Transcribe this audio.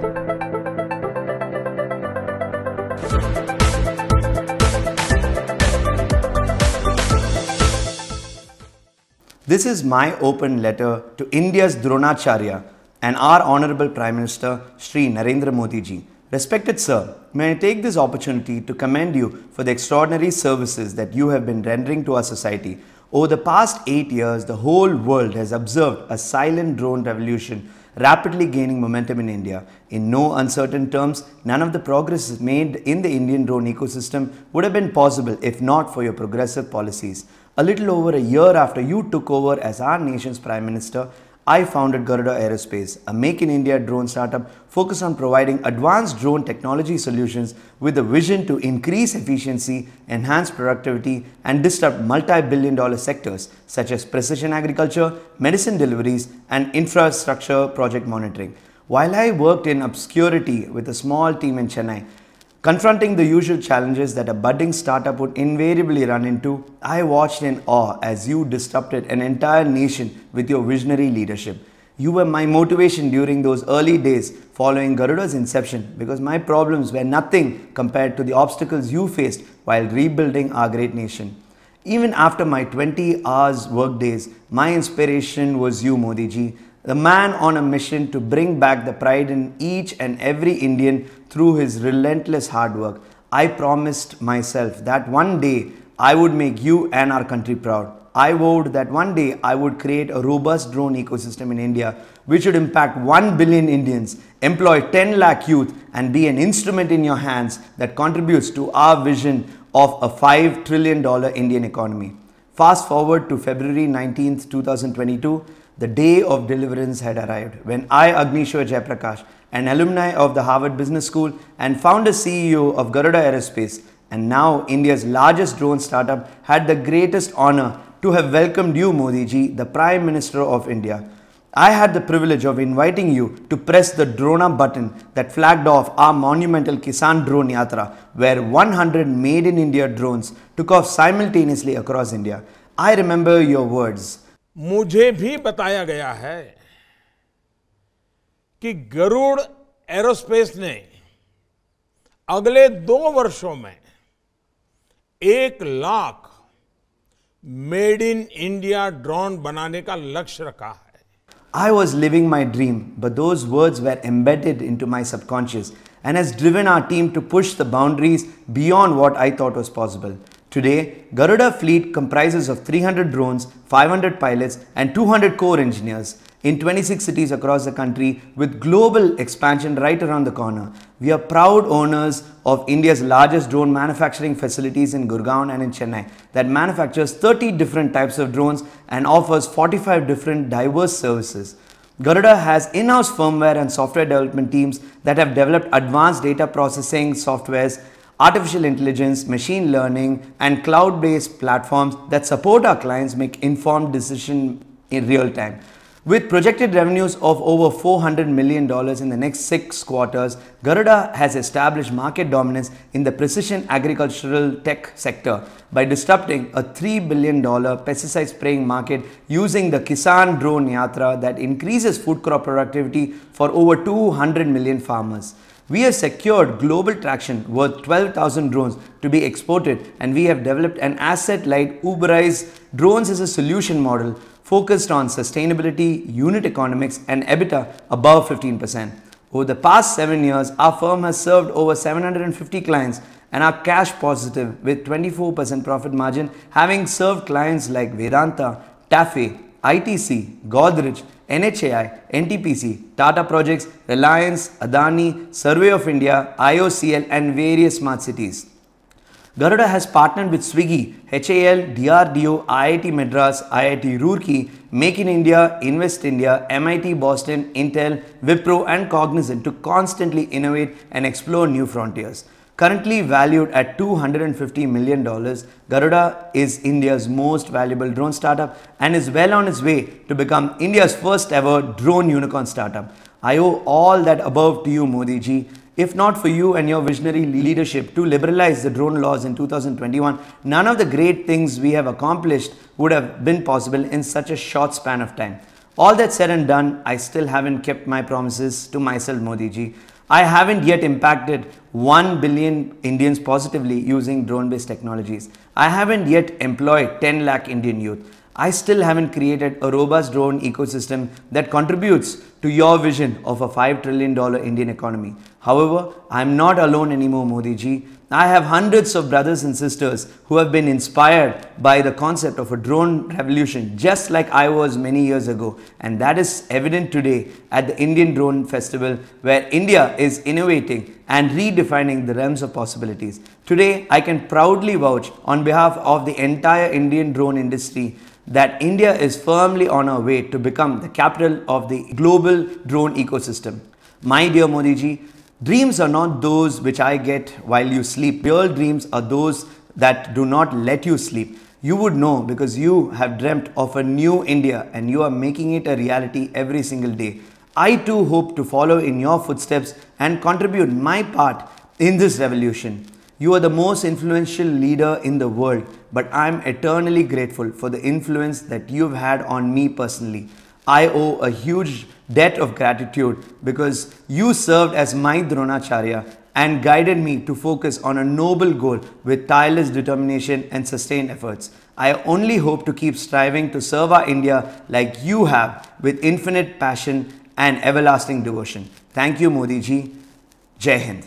This is my open letter to India's Dronacharya and our Honorable Prime Minister Sri Narendra Modi ji. Respected Sir, may I take this opportunity to commend you for the extraordinary services that you have been rendering to our society. Over the past eight years, the whole world has observed a silent drone revolution rapidly gaining momentum in India. In no uncertain terms, none of the progress made in the Indian drone ecosystem would have been possible if not for your progressive policies. A little over a year after you took over as our nation's Prime Minister, I founded Garuda Aerospace, a Make in India drone startup focused on providing advanced drone technology solutions with a vision to increase efficiency, enhance productivity, and disrupt multi billion dollar sectors such as precision agriculture, medicine deliveries, and infrastructure project monitoring. While I worked in obscurity with a small team in Chennai, Confronting the usual challenges that a budding startup would invariably run into, I watched in awe as you disrupted an entire nation with your visionary leadership. You were my motivation during those early days following Garuda's inception because my problems were nothing compared to the obstacles you faced while rebuilding our great nation. Even after my 20 hours work days, my inspiration was you, Modi ji, the man on a mission to bring back the pride in each and every Indian through his relentless hard work. I promised myself that one day I would make you and our country proud. I vowed that one day I would create a robust drone ecosystem in India which would impact 1 billion Indians, employ 10 lakh youth, and be an instrument in your hands that contributes to our vision of a $5 trillion Indian economy. Fast forward to February 19, 2022, the day of deliverance had arrived when I, Agnishwar Jayaprakash, an alumni of the Harvard Business School and founder CEO of Garuda Aerospace, and now India's largest drone startup, had the greatest honor to have welcomed you, Modi ji, the Prime Minister of India. I had the privilege of inviting you to press the Drona button that flagged off our monumental Kisan Drone Yatra, where 100 made in India drones took off simultaneously across India. I remember your words. मुझे भी बताया गया है कि Garuda aerospace ने अगले दो वर्षों में एक lakh made in India drone बनाने का लक्ष्य रखा है I was living my dream, but those words were embedded into my subconscious and has driven our team to push the boundaries beyond what I thought was possible. Today, Garuda fleet comprises of 300 drones, 500 pilots and 200 core engineers in 26 cities across the country with global expansion right around the corner. We are proud owners of India's largest drone manufacturing facilities in Gurgaon and in Chennai that manufactures 30 different types of drones and offers 45 different diverse services. Garuda has in-house firmware and software development teams that have developed advanced data processing softwares artificial intelligence, machine learning, and cloud-based platforms that support our clients make informed decisions in real time. With projected revenues of over $400 million in the next six quarters, Garuda has established market dominance in the precision agricultural tech sector by disrupting a $3 billion pesticide spraying market using the Kisan Drone Yatra that increases food crop productivity for over 200 million farmers. We have secured global traction worth 12,000 drones to be exported and we have developed an asset-light Uberized drones as a solution model focused on sustainability, unit economics and EBITDA above 15%. Over the past 7 years, our firm has served over 750 clients and are cash positive with 24% profit margin having served clients like Vedanta, TAFE, ITC, Godrej, NHAI, NTPC, Tata Projects, Reliance, Adani, Survey of India, IOCL and various smart cities. Garuda has partnered with Swiggy, HAL, DRDO, IIT Madras, IIT Roorkee, Make in India, Invest India, MIT Boston, Intel, Wipro and Cognizant to constantly innovate and explore new frontiers. Currently valued at $250 million, Garuda is India's most valuable drone startup and is well on its way to become India's first ever drone unicorn startup. I owe all that above to you, Modi ji. If not for you and your visionary leadership to liberalize the drone laws in 2021, none of the great things we have accomplished would have been possible in such a short span of time. All that said and done, I still haven't kept my promises to myself, Modi ji. I haven't yet impacted 1 billion Indians positively using drone based technologies. I haven't yet employed 10 lakh Indian youth. I still haven't created a robust drone ecosystem that contributes to your vision of a $5 trillion Indian economy. However, I'm not alone anymore, Modi ji. I have hundreds of brothers and sisters who have been inspired by the concept of a drone revolution, just like I was many years ago. And that is evident today at the Indian Drone Festival, where India is innovating and redefining the realms of possibilities. Today, I can proudly vouch on behalf of the entire Indian drone industry that India is firmly on our way to become the capital of the global drone ecosystem. My dear Modi ji, Dreams are not those which I get while you sleep. Real dreams are those that do not let you sleep. You would know because you have dreamt of a new India and you are making it a reality every single day. I too hope to follow in your footsteps and contribute my part in this revolution. You are the most influential leader in the world, but I am eternally grateful for the influence that you've had on me personally. I owe a huge debt of gratitude because you served as my Dronacharya and guided me to focus on a noble goal with tireless determination and sustained efforts. I only hope to keep striving to serve our India like you have with infinite passion and everlasting devotion. Thank you, Modi ji. Jai Hind.